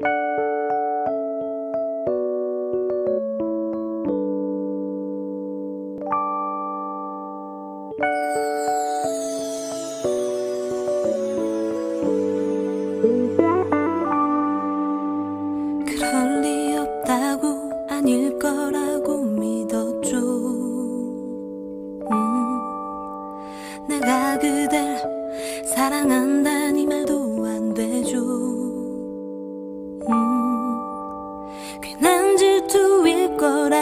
그럴 리 없다고 아닐 거라고 믿었죠. 음, 내가 그댈 사랑한다니 말도 안 되죠. 괜한 질투일 거라